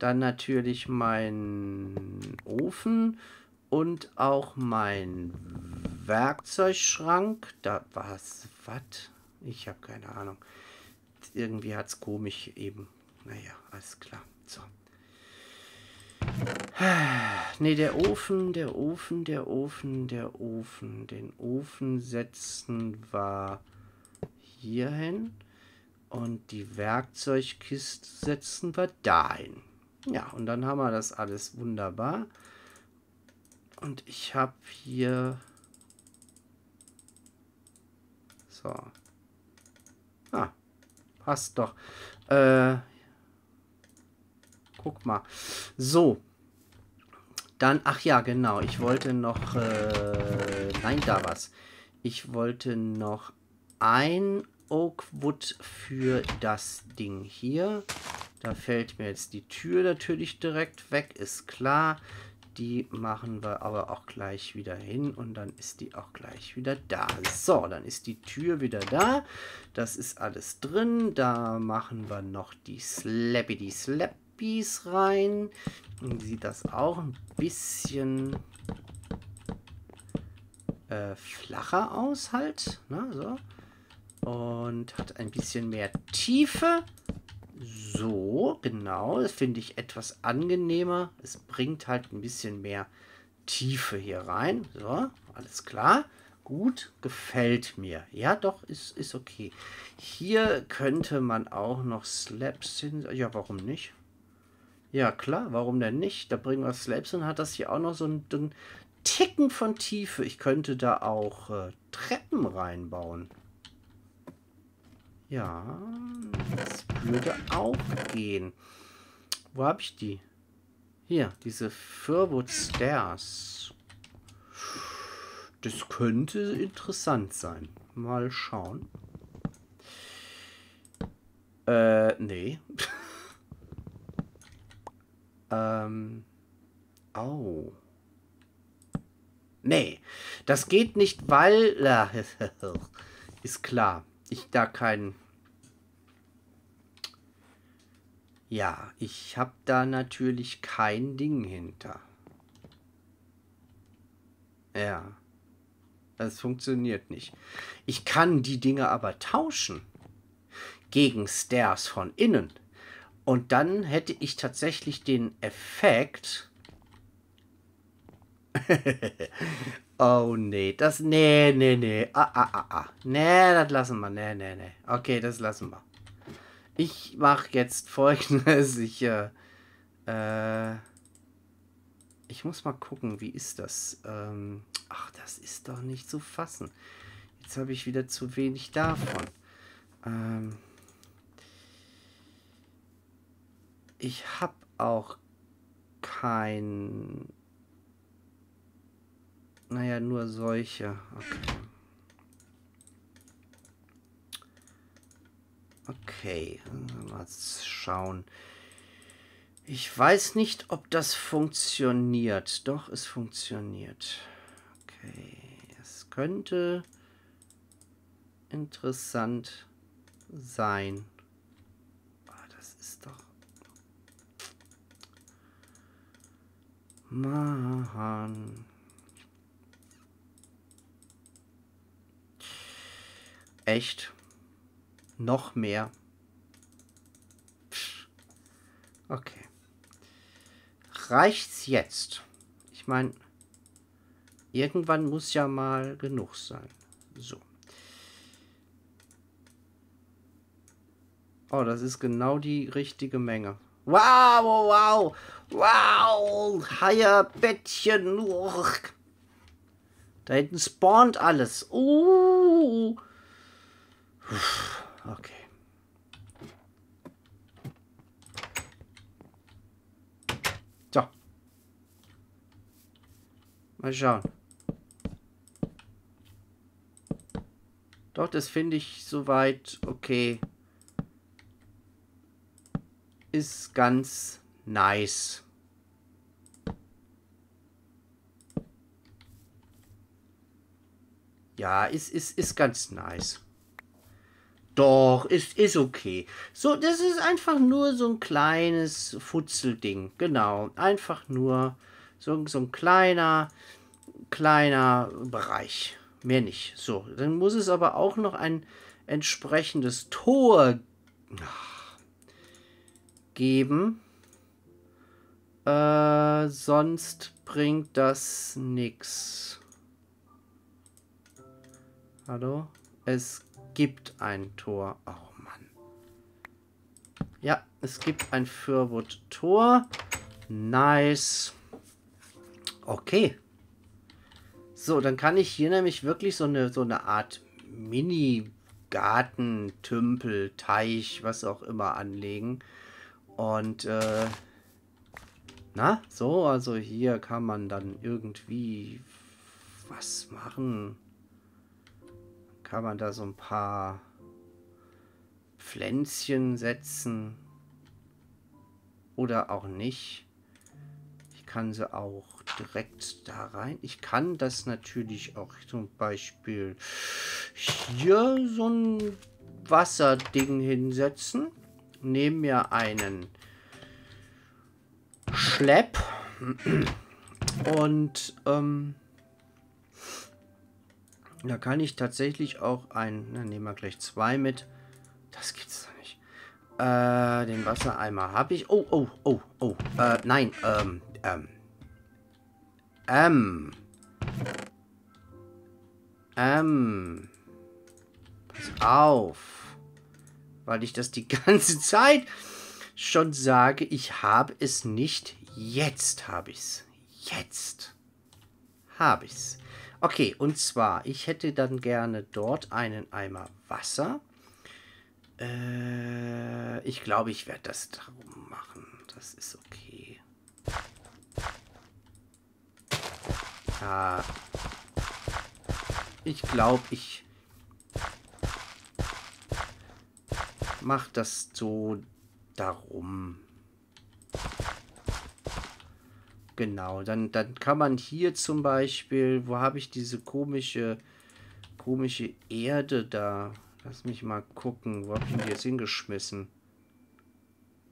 Dann natürlich mein Ofen und auch mein Werkzeugschrank. Da was, was? Ich habe keine Ahnung. Irgendwie hat es komisch eben. Naja, alles klar. So. Ne, der Ofen, der Ofen, der Ofen, der Ofen. Den Ofen setzen wir hier hin. Und die Werkzeugkiste setzen wir dahin. Ja, und dann haben wir das alles wunderbar. Und ich habe hier... So. Ah, passt doch. Äh, guck mal. So. Dann, ach ja, genau. Ich wollte noch... Äh, nein, da was. Ich wollte noch ein Oakwood für das Ding hier. Da fällt mir jetzt die Tür natürlich direkt weg, ist klar. Die machen wir aber auch gleich wieder hin und dann ist die auch gleich wieder da. So, dann ist die Tür wieder da. Das ist alles drin. Da machen wir noch die Slappy Slappies rein. Und sieht das auch ein bisschen äh, flacher aus halt. Na, ne, so und hat ein bisschen mehr Tiefe. So, genau. Das finde ich etwas angenehmer. Es bringt halt ein bisschen mehr Tiefe hier rein. So, alles klar. Gut, gefällt mir. Ja, doch, ist, ist okay. Hier könnte man auch noch Slabs hin. Ja, warum nicht? Ja, klar, warum denn nicht? Da bringen wir Slabs und hat das hier auch noch so einen, einen Ticken von Tiefe. Ich könnte da auch äh, Treppen reinbauen. Ja, das würde auch gehen. Wo habe ich die? Hier, diese Furwood Stairs. Das könnte interessant sein. Mal schauen. Äh, nee. ähm. Oh. Nee, das geht nicht, weil... ist klar ich da kein... Ja, ich habe da natürlich kein Ding hinter. Ja. Das funktioniert nicht. Ich kann die Dinge aber tauschen. Gegen Stairs von innen. Und dann hätte ich tatsächlich den Effekt, oh nee, das. Nee, nee, nee. Ah, ah, ah, ah. Nee, das lassen wir. Nee, nee, nee. Okay, das lassen wir. Ich mache jetzt folgendes. Ich, äh, äh, ich muss mal gucken, wie ist das? Ähm, ach, das ist doch nicht zu fassen. Jetzt habe ich wieder zu wenig davon. Ähm, ich habe auch kein naja, nur solche. Okay. Okay, mal schauen. Ich weiß nicht, ob das funktioniert. Doch, es funktioniert. Okay, es könnte interessant sein. Oh, das ist doch... Mann. Echt? Noch mehr? Okay. Reicht's jetzt? Ich meine, irgendwann muss ja mal genug sein. So. Oh, das ist genau die richtige Menge. Wow, wow, wow. Haierbettchen. Da hinten spawnt alles. Uh. Okay. So. Mal schauen. Doch, das finde ich soweit okay. Ist ganz nice. Ja, ist, ist, ist ganz nice. Doch, ist, ist okay. So, das ist einfach nur so ein kleines Futzelding. Genau, einfach nur so, so ein kleiner, kleiner Bereich. Mehr nicht. So, dann muss es aber auch noch ein entsprechendes Tor geben. Äh, sonst bringt das nichts. Hallo? Es gibt ein Tor. Oh Mann. Ja, es gibt ein Fürwood-Tor. Nice. Okay. So, dann kann ich hier nämlich wirklich so eine, so eine Art Mini-Garten, Tümpel, Teich, was auch immer anlegen. Und, äh, na, so, also hier kann man dann irgendwie was machen. Kann man da so ein paar Pflänzchen setzen. Oder auch nicht kann sie auch direkt da rein. Ich kann das natürlich auch zum Beispiel hier so ein Wasserding hinsetzen. Nehme mir einen Schlepp und ähm, da kann ich tatsächlich auch ein, na, nehmen wir gleich zwei mit. Das gibt's doch nicht. Äh, den Wassereimer habe ich. Oh, oh, oh, oh. Äh, nein, ähm, ähm. Ähm. Ähm. Pass auf. Weil ich das die ganze Zeit schon sage, ich habe es nicht. Jetzt habe ich es. Jetzt habe ich es. Okay, und zwar, ich hätte dann gerne dort einen Eimer Wasser. Äh, ich glaube, ich werde das darum machen. Das ist okay. Ja. Ich glaube, ich mach das so darum. Genau, dann, dann kann man hier zum Beispiel, wo habe ich diese komische, komische Erde da? Lass mich mal gucken, wo habe ich ihn jetzt hingeschmissen?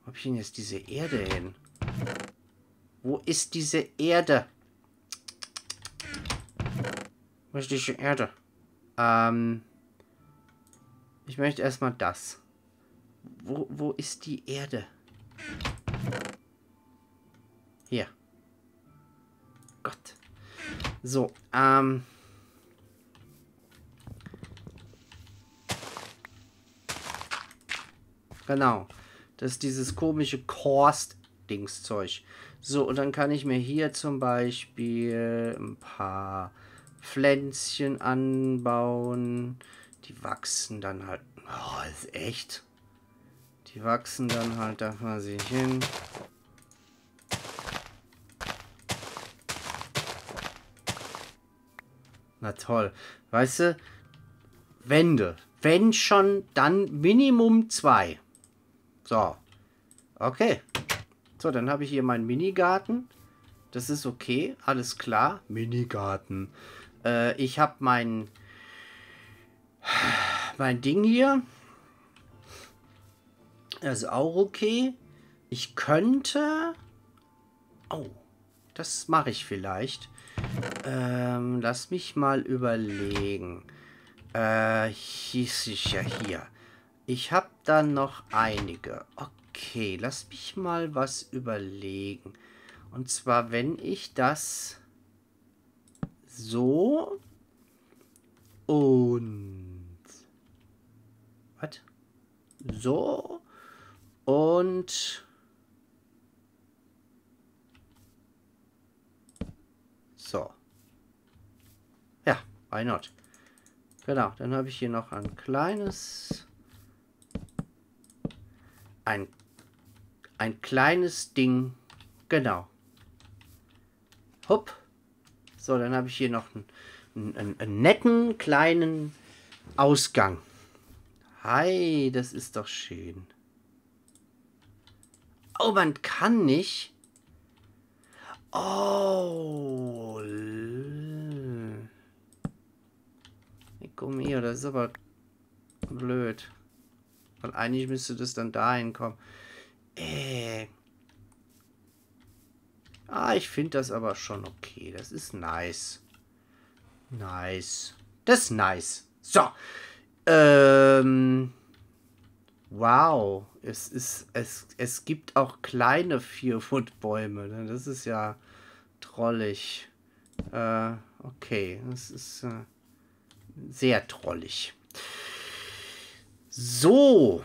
Wo habe ich denn jetzt diese Erde hin? Wo ist diese Erde? Wo ist die Erde? Ähm, ich möchte erstmal das. Wo, wo ist die Erde? Hier. Gott. So, ähm. Genau. Das ist dieses komische Korst-Dings-Zeug. So, und dann kann ich mir hier zum Beispiel ein paar Pflänzchen anbauen. Die wachsen dann halt. Oh, ist echt. Die wachsen dann halt da mal sich hin. Na toll. Weißt du, Wände. Wenn schon, dann Minimum zwei. So. Okay. So, dann habe ich hier meinen Minigarten. Das ist okay. Alles klar. Minigarten. Äh, ich habe mein, mein Ding hier. Das ist auch okay. Ich könnte... Oh, das mache ich vielleicht. Ähm, lass mich mal überlegen. Äh, hieß ich ja hier. Ich habe da noch einige. Okay, lass mich mal was überlegen. Und zwar, wenn ich das so. Und. Was? So. Und. So. Ja, why not? Genau, dann habe ich hier noch ein kleines... Ein, ein kleines Ding. Genau. Hopp. So, dann habe ich hier noch einen, einen, einen netten kleinen Ausgang. Hi, das ist doch schön. Oh, man kann nicht. Oh. Hier, das ist aber blöd. Weil eigentlich müsste das dann dahin kommen. Äh. Ah, ich finde das aber schon okay. Das ist nice. Nice. Das ist nice. So. Ähm. Wow. Es ist. Es, es gibt auch kleine Vierfoot-Bäume. Ne? Das ist ja trollig. Äh, okay. Das ist äh, sehr trollig. So.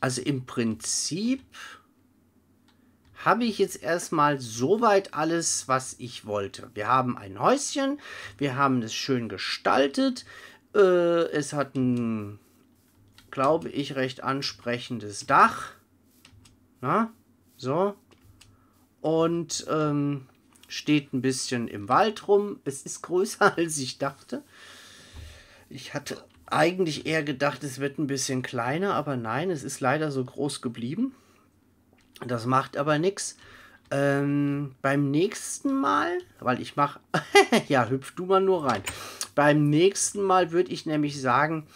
Also im Prinzip habe ich jetzt erstmal soweit alles, was ich wollte. Wir haben ein Häuschen, wir haben es schön gestaltet. Äh, es hat ein, glaube ich, recht ansprechendes Dach. Na, so. Und ähm, steht ein bisschen im Wald rum. Es ist größer, als ich dachte. Ich hatte eigentlich eher gedacht, es wird ein bisschen kleiner, aber nein, es ist leider so groß geblieben. Das macht aber nichts. Ähm, beim nächsten Mal, weil ich mache, ja, hüpf du mal nur rein. Beim nächsten Mal würde ich nämlich sagen,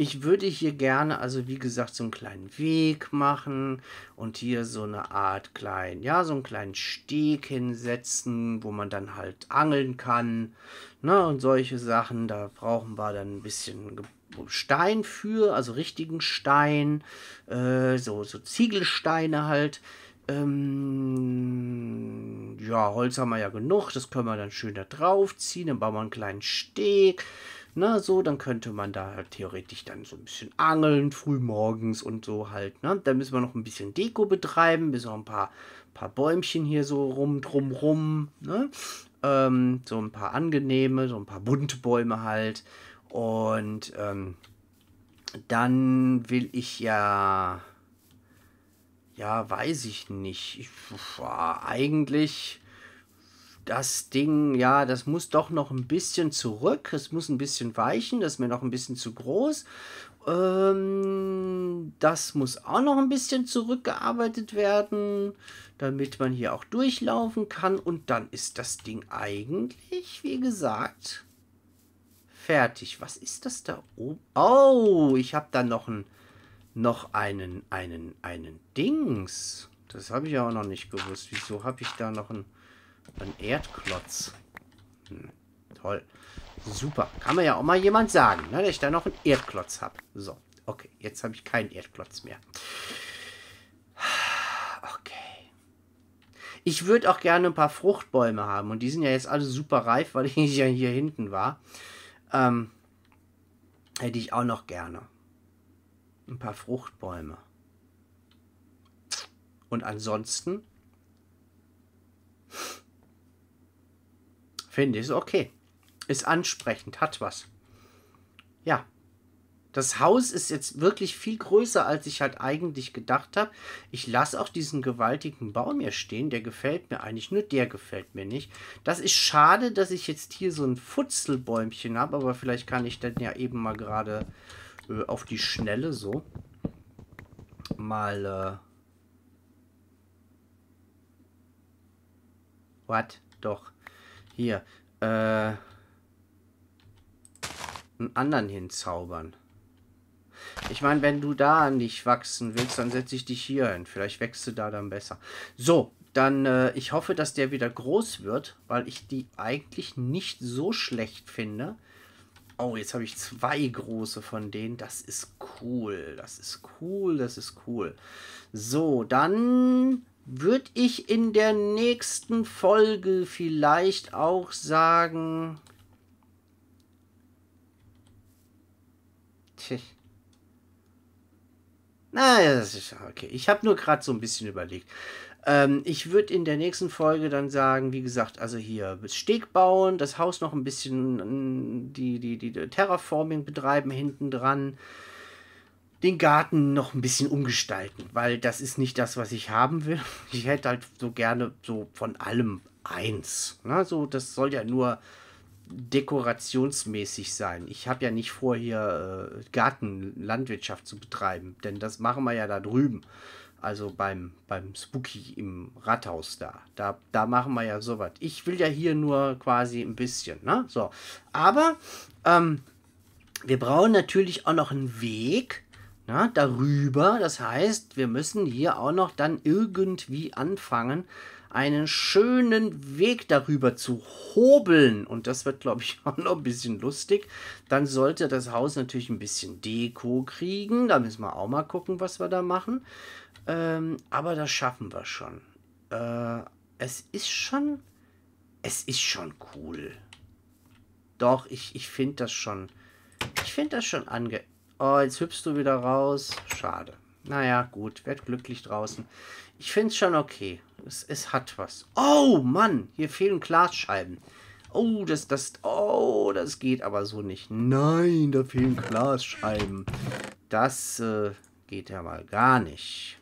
ich würde hier gerne, also wie gesagt, so einen kleinen Weg machen und hier so eine Art kleinen, ja, so einen kleinen Steg hinsetzen, wo man dann halt angeln kann, ne, und solche Sachen. Da brauchen wir dann ein bisschen Stein für, also richtigen Stein, äh, so, so Ziegelsteine halt. Ähm, ja, Holz haben wir ja genug, das können wir dann schön da drauf ziehen, dann bauen wir einen kleinen Steg. Na, so, dann könnte man da halt theoretisch dann so ein bisschen angeln, früh morgens und so halt. Ne? Da müssen wir noch ein bisschen Deko betreiben, bis noch ein paar, paar Bäumchen hier so rum, drum rum. Ne? Ähm, so ein paar angenehme, so ein paar bunte Bäume halt. Und ähm, dann will ich ja, ja, weiß ich nicht. Ich, eigentlich das Ding, ja, das muss doch noch ein bisschen zurück. Es muss ein bisschen weichen. Das ist mir noch ein bisschen zu groß. Ähm, das muss auch noch ein bisschen zurückgearbeitet werden, damit man hier auch durchlaufen kann. Und dann ist das Ding eigentlich, wie gesagt, fertig. Was ist das da oben? Oh, ich habe da noch, ein, noch einen, einen, einen Dings. Das habe ich ja auch noch nicht gewusst. Wieso habe ich da noch einen, einen Erdklotz? Hm, toll. Super. Kann mir ja auch mal jemand sagen, ne, dass ich da noch einen Erdklotz habe. So, okay. Jetzt habe ich keinen Erdklotz mehr. Okay. Ich würde auch gerne ein paar Fruchtbäume haben. Und die sind ja jetzt alle super reif, weil ich ja hier hinten war. Ähm, hätte ich auch noch gerne. Ein paar Fruchtbäume. Und ansonsten finde ich okay. Ist ansprechend, hat was. Ja, das Haus ist jetzt wirklich viel größer, als ich halt eigentlich gedacht habe. Ich lasse auch diesen gewaltigen Baum hier stehen. Der gefällt mir eigentlich. Nur der gefällt mir nicht. Das ist schade, dass ich jetzt hier so ein Futzelbäumchen habe. Aber vielleicht kann ich dann ja eben mal gerade äh, auf die Schnelle so mal... Äh What? Doch. Hier. Äh einen anderen hinzaubern. Ich meine, wenn du da nicht wachsen willst, dann setze ich dich hier hin. Vielleicht wächst du da dann besser. So, dann, äh, ich hoffe, dass der wieder groß wird, weil ich die eigentlich nicht so schlecht finde. Oh, jetzt habe ich zwei große von denen. Das ist cool. Das ist cool. Das ist cool. So, dann würde ich in der nächsten Folge vielleicht auch sagen... Tch. Na, das ist okay. Ich habe nur gerade so ein bisschen überlegt. Ähm, ich würde in der nächsten Folge dann sagen, wie gesagt, also hier Steg bauen, das Haus noch ein bisschen die, die, die, die Terraforming betreiben hinten dran, den Garten noch ein bisschen umgestalten, weil das ist nicht das, was ich haben will. Ich hätte halt so gerne so von allem eins. Ne? So, das soll ja nur dekorationsmäßig sein. Ich habe ja nicht vor, hier äh, Gartenlandwirtschaft zu betreiben, denn das machen wir ja da drüben. Also beim, beim Spooky im Rathaus da. da. Da machen wir ja sowas. Ich will ja hier nur quasi ein bisschen, ne? So. Aber, ähm, wir brauchen natürlich auch noch einen Weg na, darüber. Das heißt, wir müssen hier auch noch dann irgendwie anfangen, einen schönen Weg darüber zu hobeln. Und das wird, glaube ich, auch noch ein bisschen lustig. Dann sollte das Haus natürlich ein bisschen Deko kriegen. Da müssen wir auch mal gucken, was wir da machen. Ähm, aber das schaffen wir schon. Äh, es ist schon. Es ist schon cool. Doch, ich, ich finde das schon. Ich finde das schon ange. Oh, jetzt hüpfst du wieder raus. Schade. Naja, gut. Werd glücklich draußen. Ich finde es schon okay. Es, es hat was. Oh, Mann. Hier fehlen Glasscheiben. Oh, das, das, oh, das geht aber so nicht. Nein, da fehlen Glasscheiben. Das äh, geht ja mal gar nicht.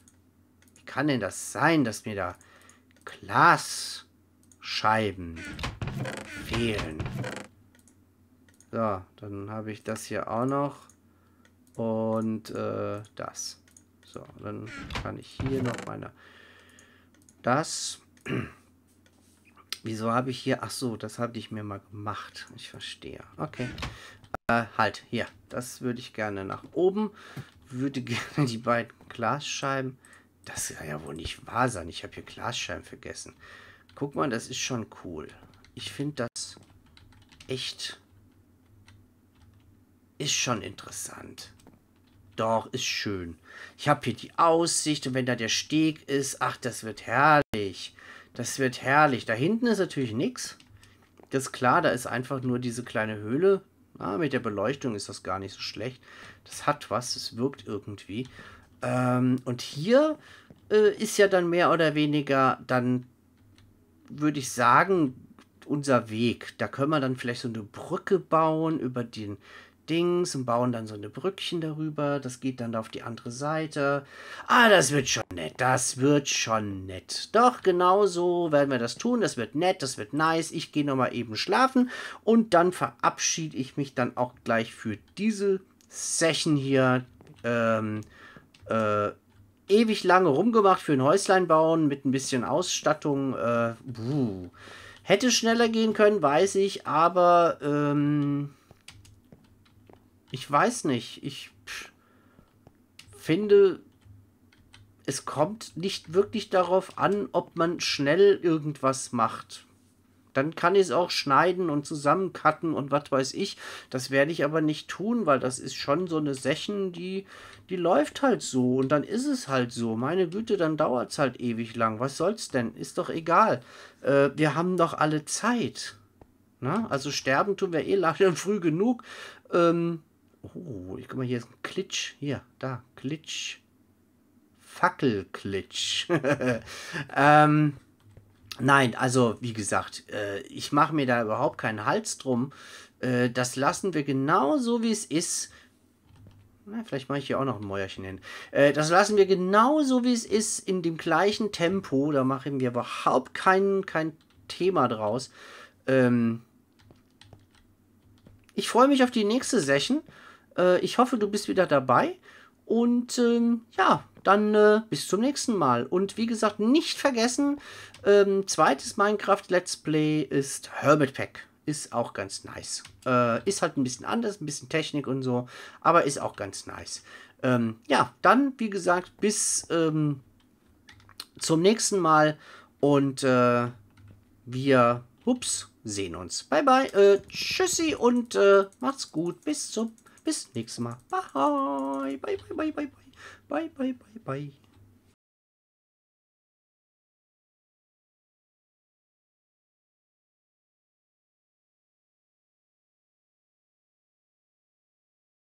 Wie kann denn das sein, dass mir da Glasscheiben fehlen? So, dann habe ich das hier auch noch. Und äh, das. So, dann kann ich hier noch meine... Das... Wieso habe ich hier... Ach so, das habe ich mir mal gemacht. Ich verstehe. Okay. Äh, halt, hier. Das würde ich gerne nach oben. Würde gerne die beiden Glasscheiben... Das kann ja wohl nicht wahr sein. Ich habe hier Glasscheiben vergessen. Guck mal, das ist schon cool. Ich finde das echt... Ist schon interessant. Doch, ist schön. Ich habe hier die Aussicht und wenn da der Steg ist, ach, das wird herrlich. Das wird herrlich. Da hinten ist natürlich nichts. Das ist klar, da ist einfach nur diese kleine Höhle. Ah, mit der Beleuchtung ist das gar nicht so schlecht. Das hat was, es wirkt irgendwie. Ähm, und hier äh, ist ja dann mehr oder weniger dann, würde ich sagen, unser Weg. Da können wir dann vielleicht so eine Brücke bauen über den Dings und bauen dann so eine Brückchen darüber. Das geht dann auf die andere Seite. Ah, das wird schon nett. Das wird schon nett. Doch, genau so werden wir das tun. Das wird nett, das wird nice. Ich gehe nochmal eben schlafen und dann verabschiede ich mich dann auch gleich für diese Session hier. Ähm, äh, ewig lange rumgemacht für ein Häuslein bauen mit ein bisschen Ausstattung. Äh, Hätte schneller gehen können, weiß ich, aber ähm, ich weiß nicht. Ich finde, es kommt nicht wirklich darauf an, ob man schnell irgendwas macht. Dann kann ich es auch schneiden und zusammencutten und was weiß ich. Das werde ich aber nicht tun, weil das ist schon so eine Session, die, die läuft halt so. Und dann ist es halt so. Meine Güte, dann dauert es halt ewig lang. Was soll's denn? Ist doch egal. Äh, wir haben doch alle Zeit. Na? Also sterben tun wir eh leider früh genug. Ähm, Oh, ich guck mal, hier ist ein Klitsch. Hier, da, Klitsch. Fackelklitsch. ähm, nein, also wie gesagt, äh, ich mache mir da überhaupt keinen Hals drum. Äh, das lassen wir genau so, wie es ist. Na, vielleicht mache ich hier auch noch ein Mäuerchen hin. Äh, das lassen wir genau so, wie es ist, in dem gleichen Tempo. Da machen wir überhaupt kein, kein Thema draus. Ähm, ich freue mich auf die nächste Session. Äh, ich hoffe, du bist wieder dabei. Und ähm, ja, dann äh, bis zum nächsten Mal. Und wie gesagt, nicht vergessen, ähm, zweites Minecraft Let's Play ist Hermit Pack. Ist auch ganz nice. Äh, ist halt ein bisschen anders, ein bisschen Technik und so, aber ist auch ganz nice. Ähm, ja, dann, wie gesagt, bis ähm, zum nächsten Mal und äh, wir, ups, sehen uns. Bye, bye, äh, tschüssi und äh, macht's gut. Bis zum bis nächstes Mal. Bye. Bye, bye, bye, bye, bye. Bye, bye, bye, bye.